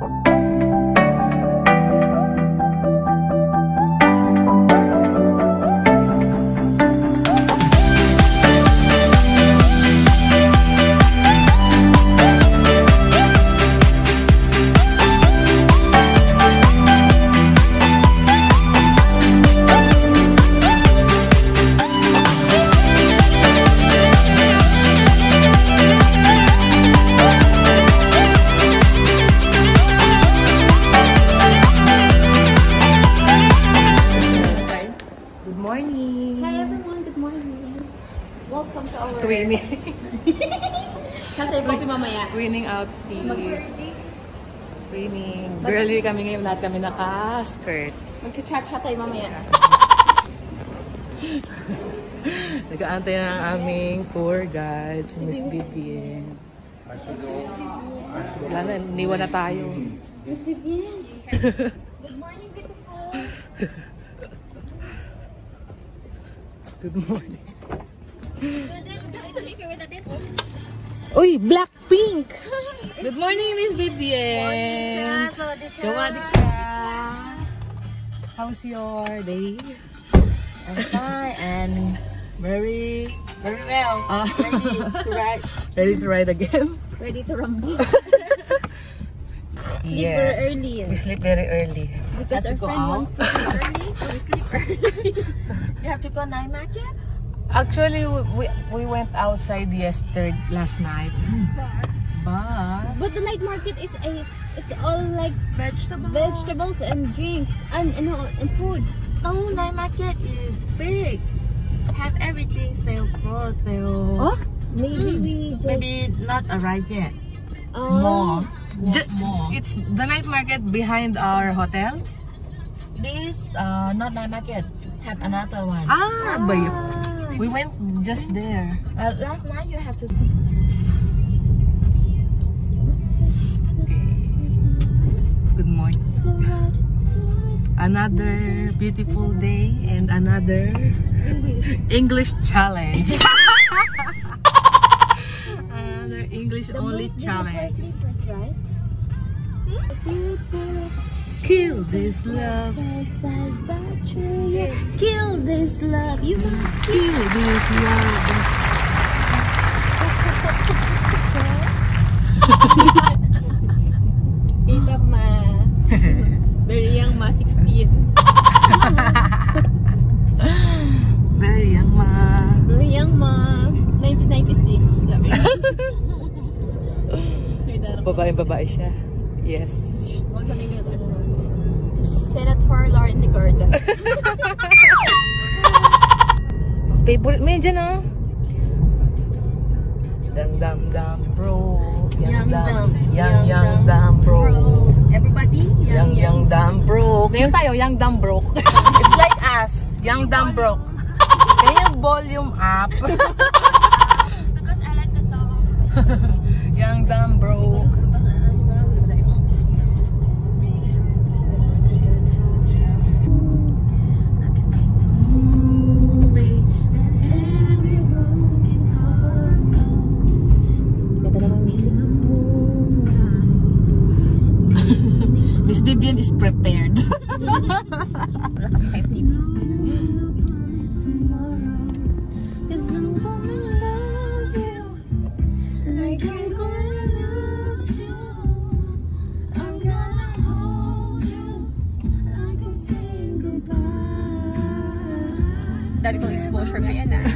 Good Welcome to our Twinning. Sasay Poppy mamaya. Twinning outfit. Twinning. Girly kami ngayon. Lahat kami naka-skirt. Magcha-chat-chat tayo mamaya. Nag-aantay na ang aming tour guide, si Miss Vivian. Wala na, iniwan na tayo. Miss Vivian. good morning, beautiful. Good morning. Uy, Blackpink! Good morning, Miss Vivian! Gawadik ka! How's your day? I'm fine and very, very well. Ah. Ready to ride. Ready to ride again? Ready to rumble. Yes. early. We sleep very early. Because Have our to go friend out? wants to sleep early, so we sleep early. You have to go night market? Actually, we, we, we went outside yesterday, last night. But, But the night market is a, it's all like vegetables. vegetables and drink and, and, and food. No, night market is big. Have everything sale clothes, sale. Oh? Maybe Mm. we just... Maybe not arrived yet. uh, More. More. Ju- more. It's the night market behind our hotel. This uh not night market. Have another one. Ah, bay. Ah. We went just there. Uh, last night you have to. Good morning. Another beautiful day and another English challenge. another English The only challenge. beautiful sleepers, right? See to Kill this love. side side but true, yeah. Kill this love. You must Kill this love. Beat up ma. Very young ma, 16. Very young ma. Very young ma. 1996. Sabi. May darap. Babae siya. Yes. Huwag may gano'n. Senator Lauren de Gorda. Favorite mo yun dyan, oh. Dam dam dam bro. Young dumb. Young young dam bro. Everybody? Young young dam bro. Ngayon tayo, young dam bro. It's like us. young dam bro. Can you volume up? Because I like the song. Young dam bro.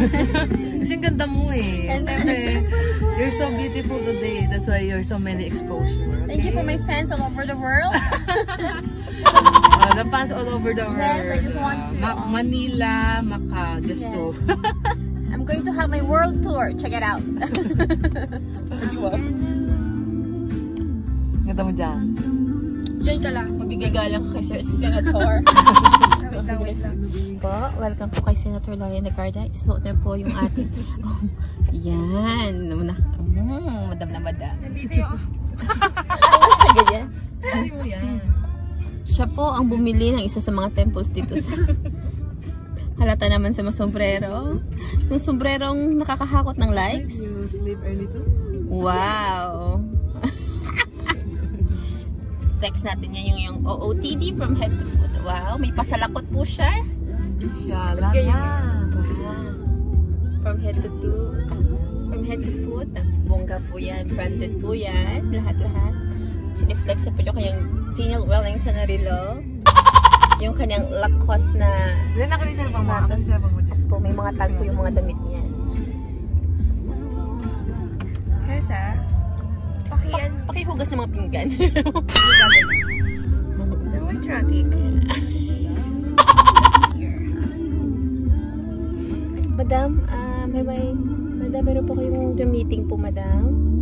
Kasi ang ganda mo eh. Siyempre, you're so beautiful today. That's why you're so many exposure. Thank you for my fans all over the world. Uh, the fans all over the world. Yes, I just want to, Ma- um, Manila, Macau, just Yes. I'm going to have my world tour. Check it out. Ganda mo dyan. Diyan ka lang. Magbigay-galang ka kay Sir Senator. Po, welcome po kay Senator Lauren Nagarda. Isuot na po yung ating... Oh, yan. Muna. Mm, madam na madam. Nandito yun. Ganyan. Hindi mo yan. Siya po ang bumili ng isa sa mga temples dito sa... Halata naman sa mga sombrero. Yung sombrerong nakakahakot ng likes. You sleep early too? Wow. Flex natin yan yung, yung OOTD from head to foot. Wow, may pasalakot po siya. Lang yan. Wow. From head to toe, ah, from head to foot, ah, bongga po yan, branded po yan, lahat-lahat. Siniflex po yung kanyang Daniel Wellington na relo. Yung kanyang Lacoste na Hindi na kanisa bang mga po, may mga tag po yung mga damit niyan. Hersa, pakian Pakihugas ng mga pinggan. sa mga traffic. madam, ah, may may, madam, meron po kayong meeting po, madam.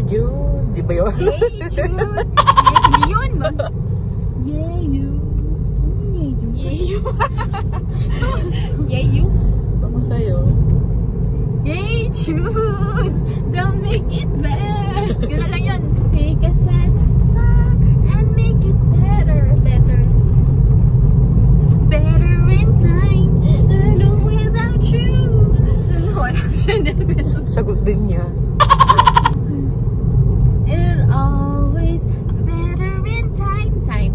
Yeah, Jude. Di ba yun? Hey, Jude. Hindi yun. Yeah, you. Yeah, you. Yeah, you. Ako sa'yo. Hey, Jude. Don't make it bad. Yun na lang yun. Take a sad song and make it better. Better. Better in time. Lalo without you. Wala siya na Sagot din niya. Always better in time. Time.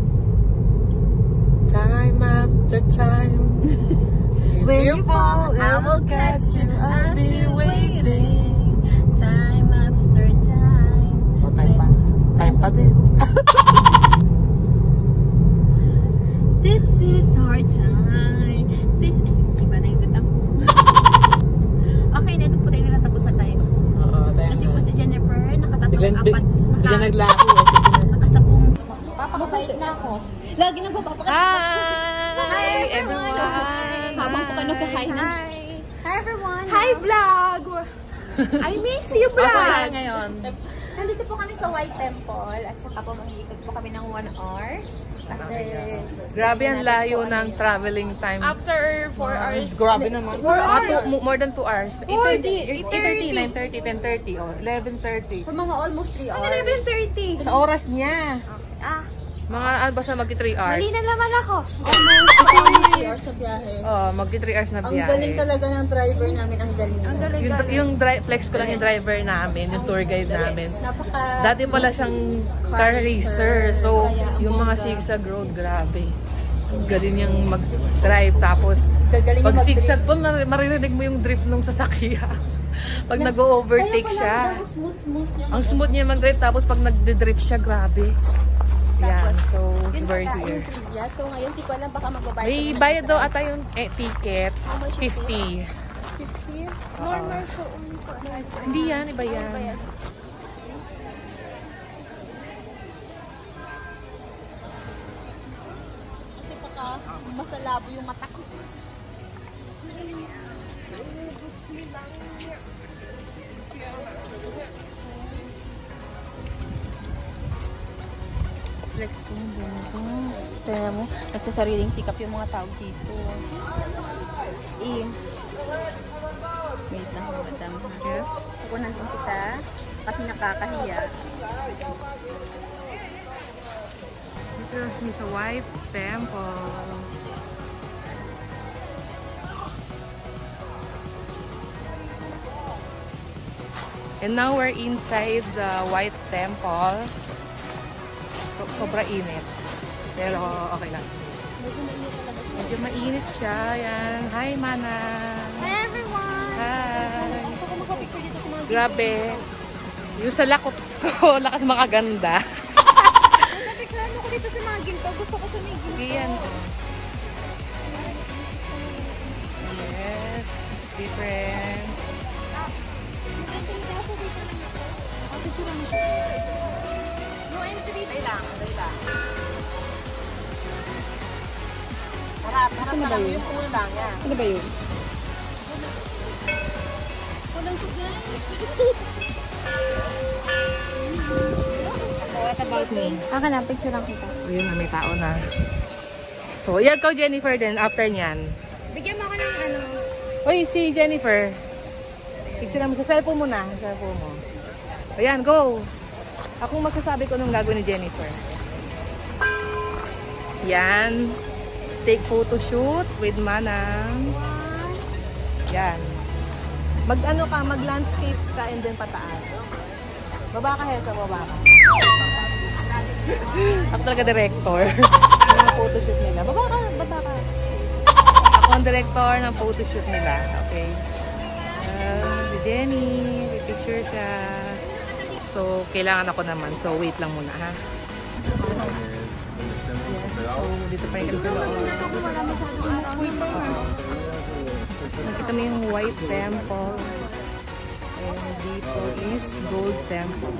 Time after time. If When you fall, I will catch you. I'll be waiting. Time after time. Oh, time pa. Time pa din. Biglang naglaho. Oh, sige na. Nakasapong. Papakabait na ako. Lagi nang papapakabait. Hi, everyone! Habang po ka. Hi. Hi everyone. Hi, vlog! I miss you, vlog! tayo ngayon? Nandito po kami sa White Temple at saka po mag-iikot po kami ng 1 hour. Kasi... Grabe ang layo ng traveling time. After 4 hours. Grabe naman. Four Ah, hours. two- mo- more than 2 hours. 8.30, 8.30, 9.30, 10.30, oh, 11.30. So mga almost 3 hours. 11.30. Sa oras niya. Ah, Mga ano basta magti 3 hours. mali na naman ako. Kasi 3 hours na biyahe. Oh, magti 3 hours na Ang biyahe. galing talaga ng driver namin. Ang galing. Ang galing Yung, galing. yung dri- flex ko lang yung driver namin, yung tour guide namin. Napaka... Dati pala siyang car racer. So, yung mga zigzag road, grabe. Ang Galing niyang mag-drive. Tapos, Gagaling pag zigzag po, maririnig mo yung drift ng sasakyan. pag nag-overtake siya. Ang smooth, smooth. Ang smooth niya mag-drive. Tapos, pag nag-drift siya, grabe. Yan. So, very here. Previous. So ngayon, di ko alam baka magbabayad. May bayad daw ata yung eh, ticket. How much is 50. 50? Normal siya only for Hindi yan, iba yan. Kasi baka masalabo yung mata Tignan mo, nagsasariling sikap yung mga tao dito. Eh. Wait lang, madam. Yes. Kukunan din kita kasi nakakahiya. Dito kami sa White Temple. And now we're inside the White Temple. So, sobra init. Pero okay lang. Medyo mainit siya. Yan. Hi, Mana. Hi everyone! Hi. Grabe. Yung sa lakot ko, lakas makaganda. Napicturean mo ko dito sa mga ginto. Gusto ko sa mga ginto. Yan. Yes. Different. No entry. Ay lang, ay lang. Ano ba yun? Ano ba yun? Walang to guys. What about me? Aka na, picture lang kita. Ayun na, may tao na. So, yan ko Jennifer din after niyan. Bigyan mo ako ng ano. Uy, si Jennifer. Picture mo sa cellphone mo na. Sa cellphone mo. Ayan, go! Ako magsasabi ko nung gagawin ni Jennifer. Yan. Take photo shoot with Manang. Yan. Mag ano ka, mag landscape ka and then pataas. Baba ka, Hesa, baba ka. Ako talaga director. ng photoshoot nila. Baba ka, baba ka. Ako ang director ng photoshoot nila. Okay. Uh, si Jenny, picture siya. So, kailangan ako naman. So, wait lang muna, ha? So, dito pa yung kami Nakita mo yung White Temple. And dito is Gold Temple.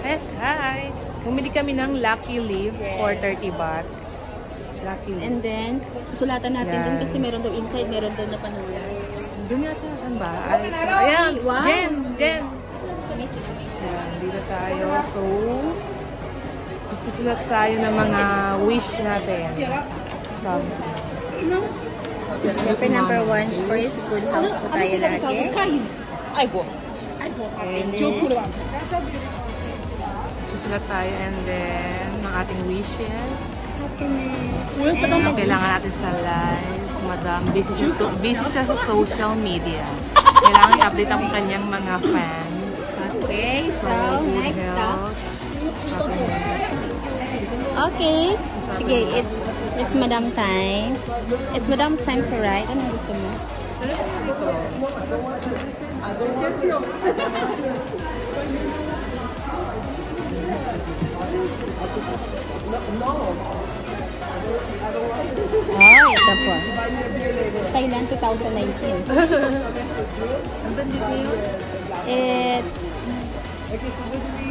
Yes, hi! Bumili kami ng Lucky Leaf for 30 baht. Lucky Leaf. And then, susulatan natin Yan. din kasi meron daw inside, meron daw na panula. Doon yata, saan ba? Ay, ayan, Wow. Jen, Jen. Dito tayo. So, isusulat tayo ng mga wish natin. So, Siyempre, number one, first, good health po tayo lagi. And then, Susulat tayo and then, ng ating wishes. Ang kailangan natin sa lives. Madam, busy siya, so, busy siya sa social media. Kailangan i-update ang kanyang mga fans. okay, so, good next up. Okay. Sige, it's it's Madam time. It's Madam's time to write. Anong gusto mo? Oh, ito. Thailand 2019. Nandun dito yun? It's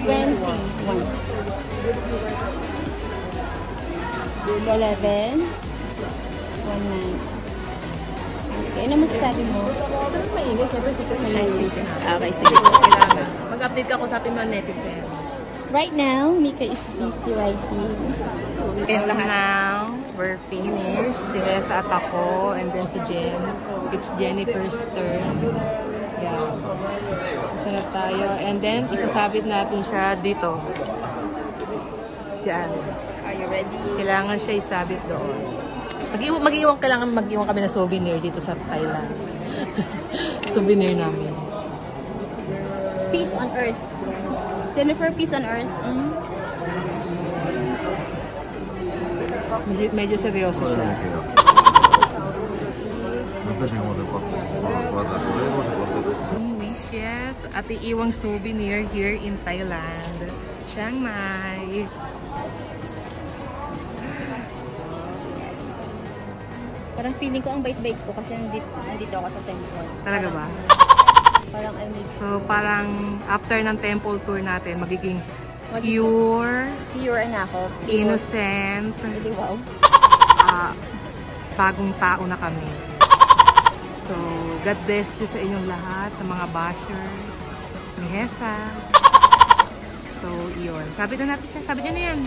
21. 11. 19. Okay, ano masasabi mo? Pero mainit, syempre secret na yung wish na. Okay, sige. Kailangan. Mag-update ka ko sa ating mga netizens. Right now, Mika is busy writing. And now, we're finished. Si Hesa at ako, and then si Jen. It's Jennifer's turn. Yeah. Susunod tayo. And then, isasabit natin siya dito. Diyan. Are you ready? Kailangan siya isabit doon. Mag-iwan mag kailangan mag-iwan kami ng souvenir dito sa Thailand. souvenir namin. Peace on Earth. Jennifer, peace on Earth. Mm -hmm. Medyo, medyo seryoso siya. Yung wishes at iiwang souvenir here in Thailand, Chiang Mai. Parang feeling ko ang bait-bait ko kasi nandito, nandito ako sa temple. Talaga ba? Parang I need So, parang after ng temple tour natin, magiging Magiging- pure, pure na ako. innocent, Iliwaw. ah, bagong tao na kami. So, God bless you sa inyong lahat, sa mga basher, ni Hesa. So, iyon. Sabi na natin siya. Sabi niya na yan.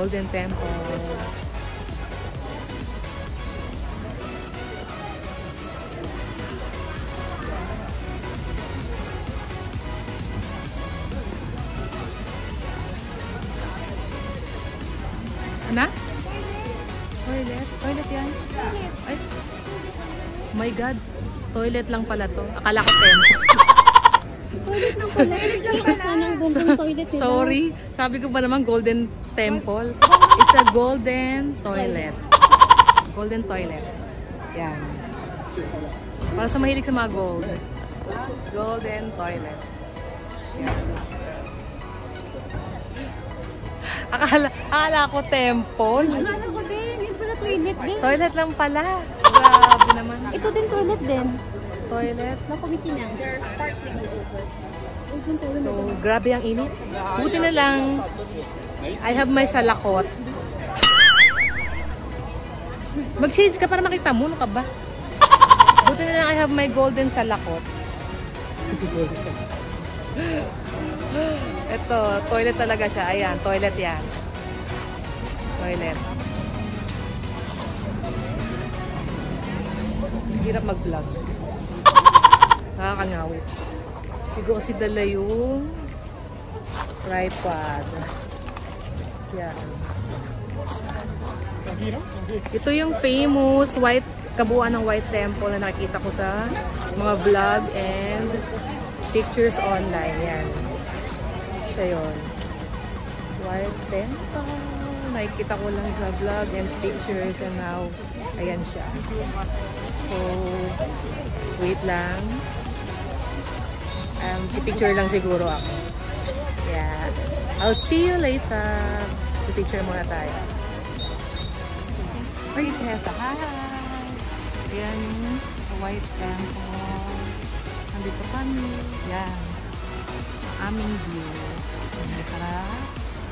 Golden Temple. Ano? Toilet? Toilet yan? Ay. My God. Toilet lang pala to. Akala ko temple. Sorry. Sabi ko ba naman golden temple? It's a golden toilet. Golden toilet. Yan. Para sa mahilig sa mga gold. Golden toilet. Yan. Akala, akala ko temple. Akala ko din. Yun pala toilet din. Toilet lang pala. Grabe naman. Ito din toilet din. Toilet. Nakumikinang. There's sparkling over. So, grabe ang init. Buti na lang, I have my salakot. Mag-shades ka para makita mo. Ano ka ba? Buti na lang I have my golden salakot. Ito, toilet talaga siya. Ayan, toilet yan. Toilet. Hirap mag-vlog. Nakakangawit. Siguro kasi dala yung tripod. Yan. Ito yung famous white kabuuan ng White Temple na nakikita ko sa mga vlog and pictures online. Yan. Siya yun. White Temple. Nakikita ko lang sa vlog and pictures and now, ayan siya. So, wait lang. Um, picture lang siguro ako. Yeah. I'll see you later. Picture muna tayo. Is Hesa? Hi! Ayan White Temple. Nandito kami. Yan. Ang aming view. Sige, tara.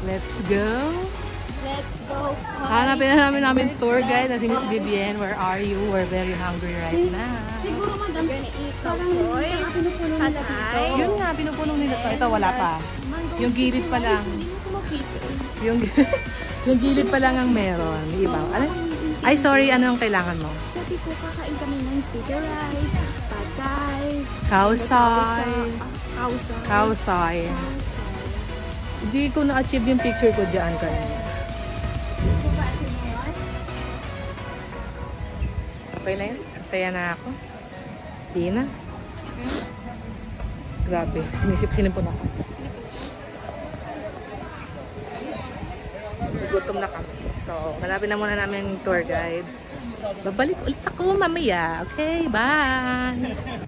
Let's go! Let's go. Hanapin na namin namin tour guide na si Miss Vivienne. Where are you? We're very hungry right now. Siguro madam. Parang nila dito. Yun nga, pinupunong nila to. Ito, wala pa. Yung gilid pa lang. Yung, yung gilid pa lang ang meron. Di ba? Ano? Ay, sorry. Ano ang kailangan mo? Sabi ko, kakain kami ng sticker rice, pad thai, Kausay. kausay. Kausay. Hindi ko na-achieve yung picture ko dyan kanina. Okay na yun? Masaya na ako. Di na. Grabe. Sinisip-sinimpon ako. Gutom na kami. So, hanapin na muna namin tour guide. Babalik ulit ako mamaya. Okay, bye!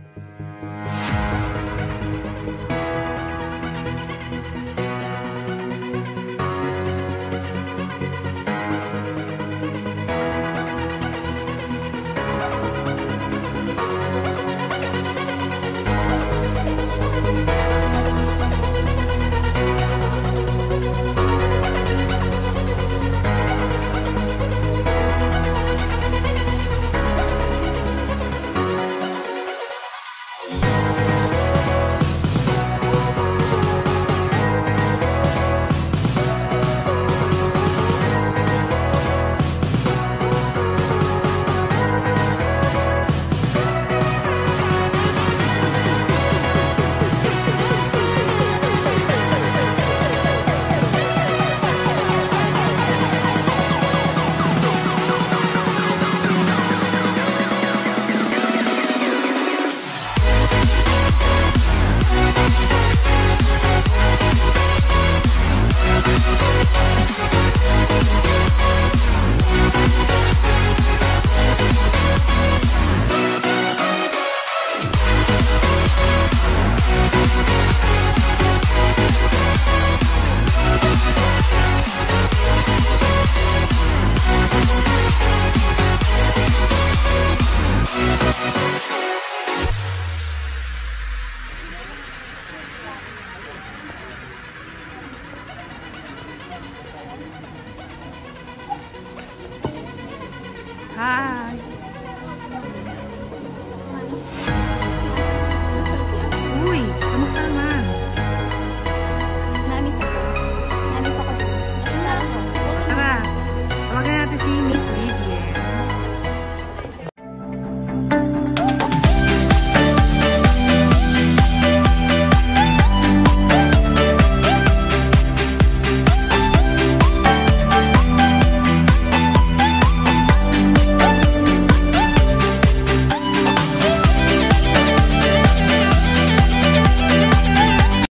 啊